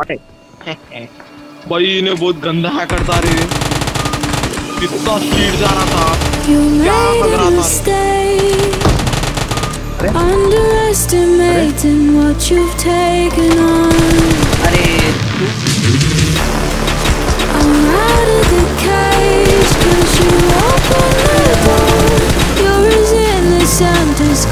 है भाई इन्हें बहुत गंदा हैकर था रे कितना स्पीड जा रहा था क्या लग रहा था Underestimating what you've taken on अरे I'm out of the cage Cause you opened the door You're as innocent as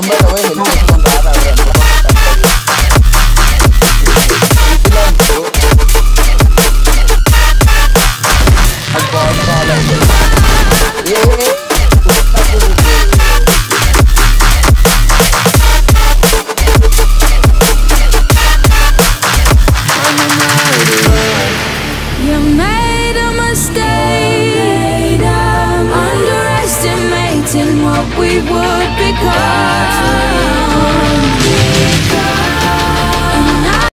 I'm a I'm what we would become.